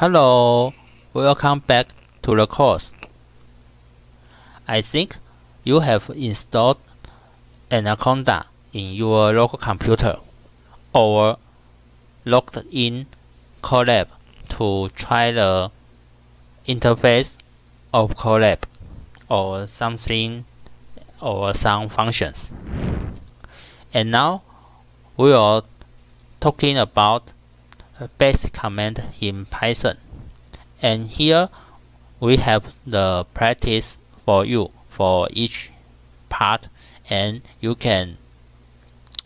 Hello, welcome back to the course. I think you have installed Anaconda in your local computer or logged in Colab to try the interface of Colab or something or some functions. And now we are talking about basic command in Python. And here we have the practice for you for each part and you can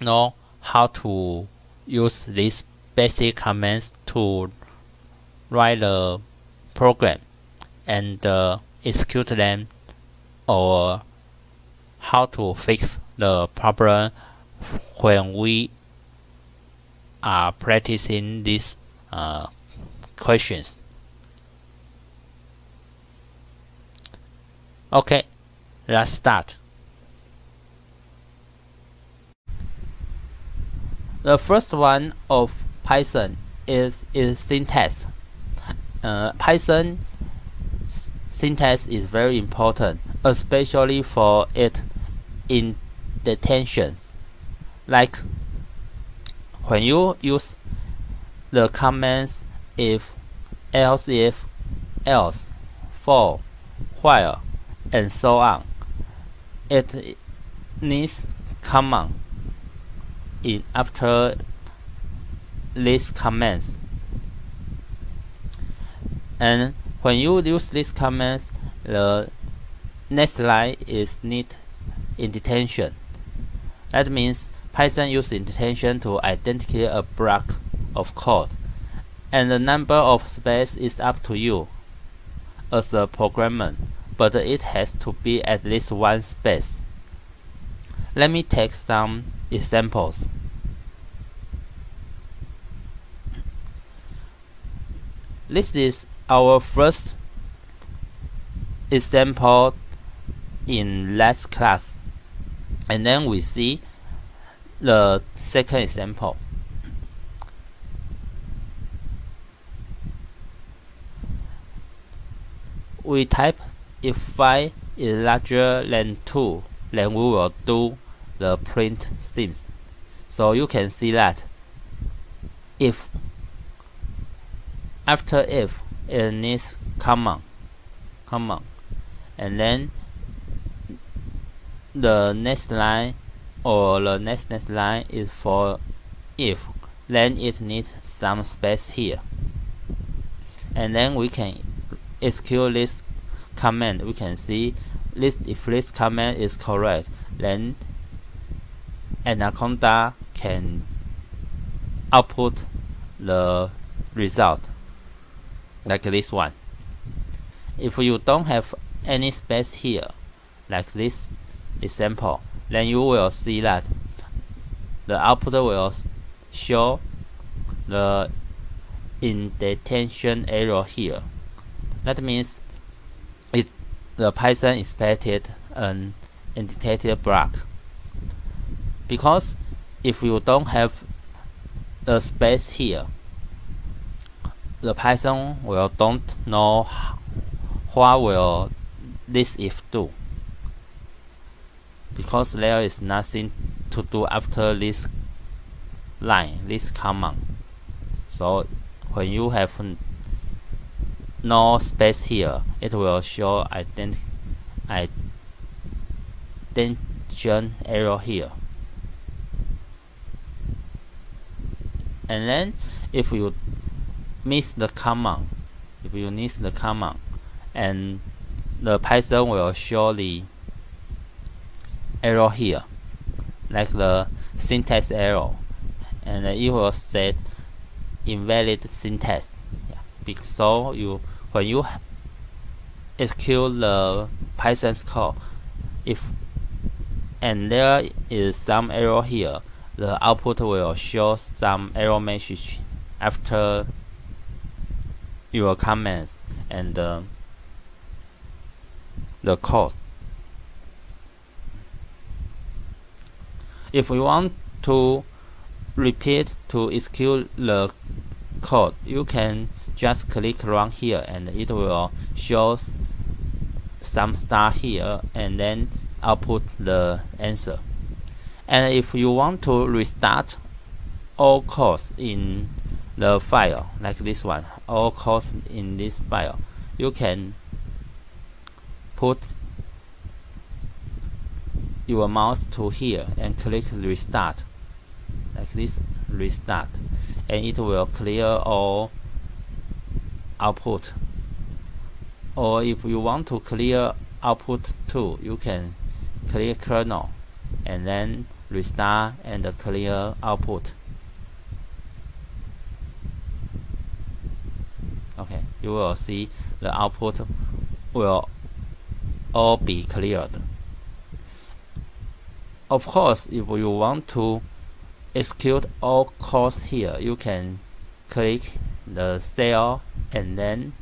know how to use these basic commands to write the program and uh, execute them or how to fix the problem when we are practicing these uh, questions. Okay, let's start. The first one of Python is its syntax. Uh, Python syntax is very important, especially for its indentations. Like when you use the commands if, else if, else, for, while, and so on, it needs command in after these commands. And when you use these commands, the next line is need indentation. That means Python uses indentation to identify a block of code, and the number of space is up to you as a programmer, but it has to be at least one space. Let me take some examples. This is our first example in last class and then we see the second example. We type if 5 is larger than 2 then we will do the print sims so you can see that if after if it needs common common and then the next line or the next next line is for if. Then it needs some space here. And then we can execute this command. We can see this if this command is correct then anaconda can output the result like this one. If you don't have any space here like this example then you will see that the output will show the indentation error here. That means it the Python expected an indented block. Because if you don't have a space here the Python will don't know what will this if do because there is nothing to do after this line this command. So when you have no space here it will show ident indentation error here. And then if you miss the command if you miss the command and the Python will show the error here like the syntax error and it will set invalid syntax yeah. so you when you execute the Python's code if and there is some error here the output will show some error message after your comments and uh, the code. If you want to repeat to execute the code, you can just click run here and it will show some star here and then output the answer. And if you want to restart all codes in the file like this one all codes in this file you can put your mouse to here and click restart. Like this restart. And it will clear all output. Or if you want to clear output too you can clear kernel and then restart and clear output. Okay you will see the output will all be cleared of course if you want to execute all calls here you can click the cell and then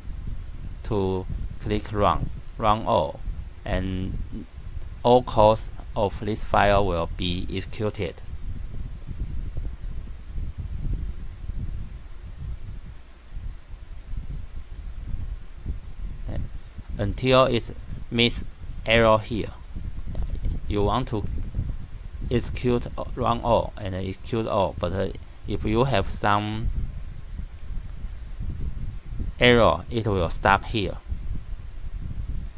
to click run run all. And all calls of this file will be executed. Until it meets error here. You want to execute run all and execute all but uh, if you have some error it will stop here.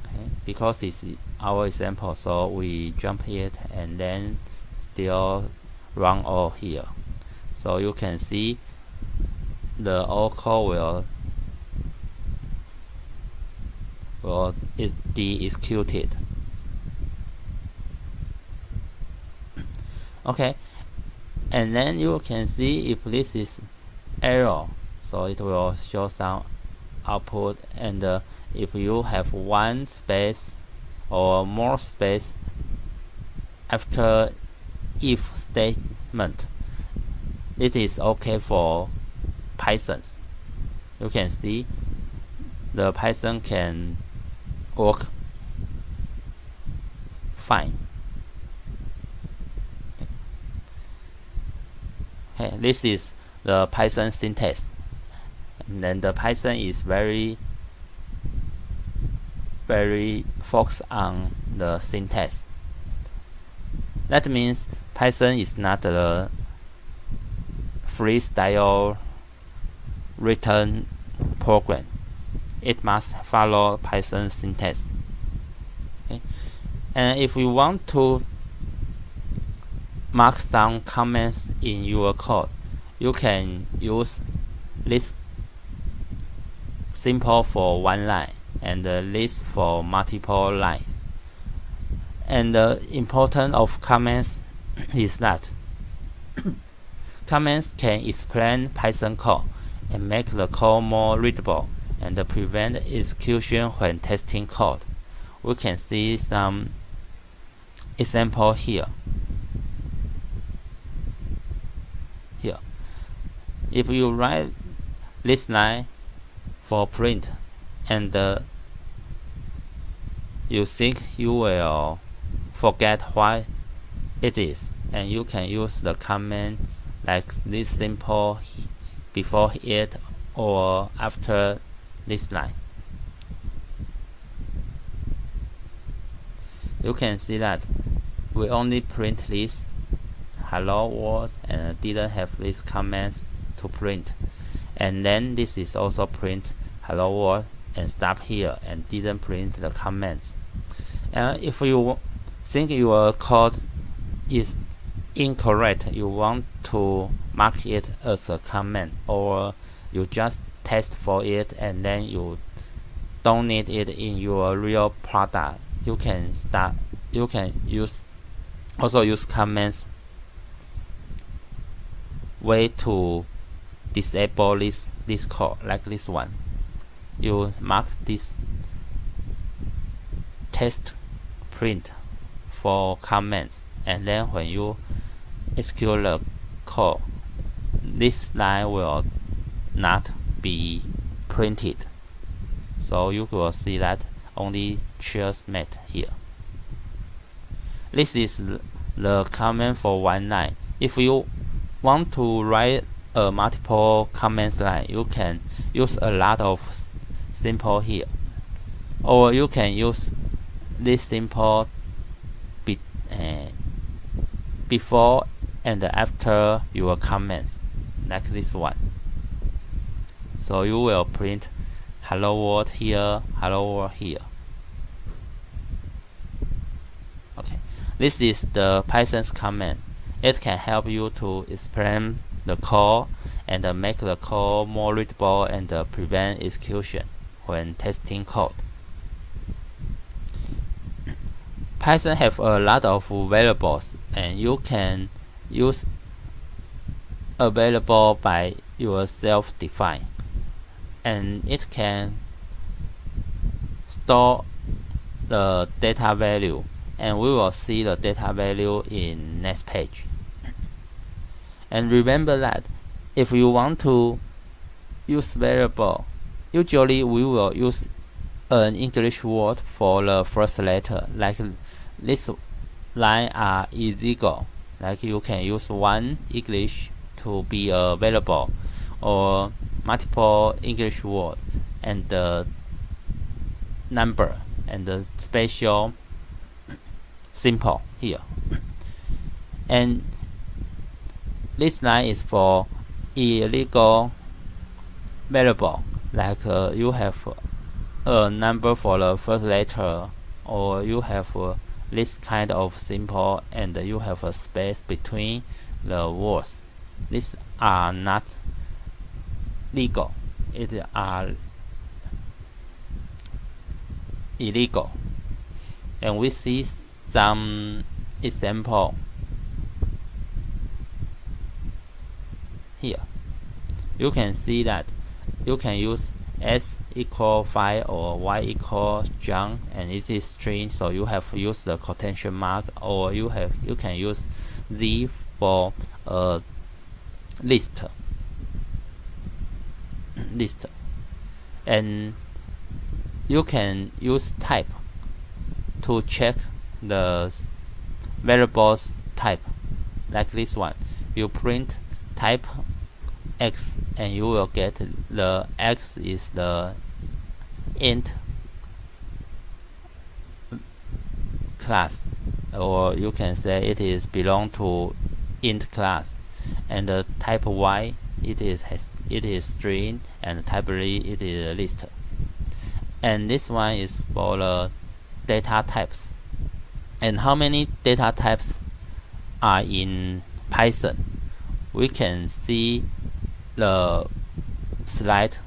Okay? Because it's our example so we jump it and then still run all here. So you can see the all call will will be executed okay. And then you can see if this is error. So it will show some output. And uh, if you have one space or more space after if statement it is okay for pythons you can see the python can work fine this is the python syntax and then the python is very very focused on the syntax that means python is not a freestyle written program it must follow Python syntax. Okay. And if we want to mark some comments in your code, you can use this simple for one line and list for multiple lines. And the importance of comments is that comments can explain Python code and make the code more readable and prevent execution when testing code. We can see some example. Here, if you write this line for print and uh, you think you will forget what it is and you can use the command like this simple before it or after this line. You can see that we only print this hello world and didn't have these comments to print. And then this is also print hello world and stop here and didn't print the comments. And if you think your code is incorrect, you want to mark it as a comment or you just test for it and then you don't need it in your real product you can start you can use also use comments way to disable this this code like this one. You mark this test print for comments and then when you execute the code this line will not be printed. So you will see that only chairs met here. This is the command for one line. If you want to write a multiple comments line, you can use a lot of simple here, or you can use this simple be, uh, before and after your comments, like this one. So you will print hello world here, hello world here. Okay, this is the Python's comments. It can help you to explain the call and make the call more readable and prevent execution when testing code. Python have a lot of variables and you can use available by yourself define and it can store the data value and we will see the data value in next page and remember that if you want to use variable usually we will use an English word for the first letter. Like this line are illegal. Like you can use one English to be a variable or multiple English word and the number and the special simple here. And this line is for illegal variable like uh, you have a number for the first letter or you have uh, this kind of simple and you have a space between the words. These are not legal. It are illegal. And we see some example here. You can see that you can use s equal 5 or y equal John and it is string so you have used the quotation mark or you have you can use z for a list. List. And you can use type to check the variables type like this one. You print type x and you will get the x is the int class. Or you can say it is belong to int class. And the type y it is has it is string. And type z it is a list. And this one is for the data types. And how many data types are in Python? We can see the slide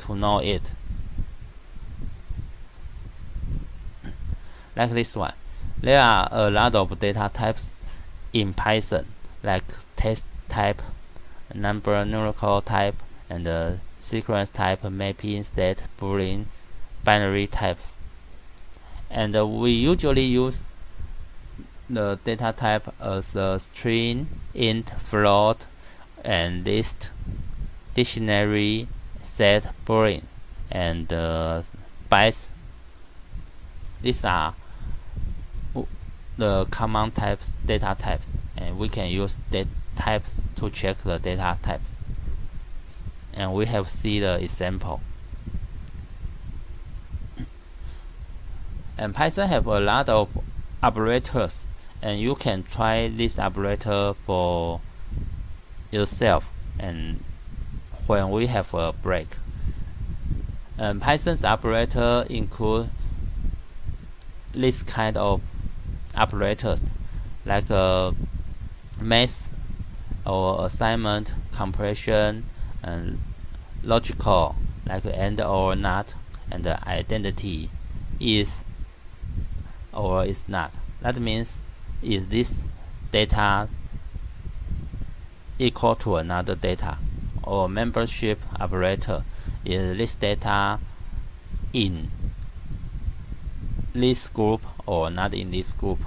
to know it. Like this one. There are a lot of data types in Python like text type number numerical type and uh, sequence type mapping set boolean binary types. And uh, we usually use the data type as a string int float and list dictionary set boolean and uh, bytes these are the common types data types and we can use data types to check the data types. And we have see the example. And Python have a lot of operators and you can try this operator for yourself and when we have a break. And Python's operator include this kind of operators like a math or assignment compression and logical like and or not and identity is or is not. That means is this data equal to another data or membership operator is this data in this group or not in this group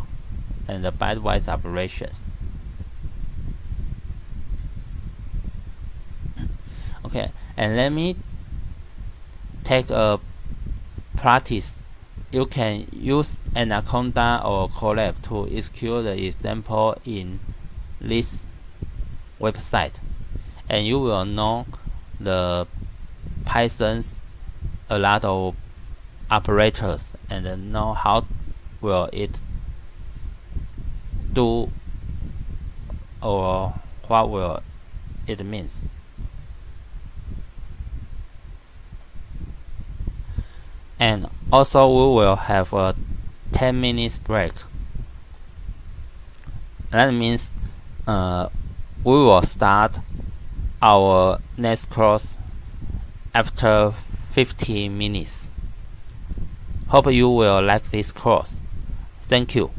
and the bitwise operations. Okay and let me take a practice. You can use Anaconda or Colab to execute the example in this website and you will know the Python's a lot of operators and know how will it do or what will it means. And also we will have a 10 minutes break. That means uh, we will start our next course after 15 minutes. Hope you will like this course. Thank you.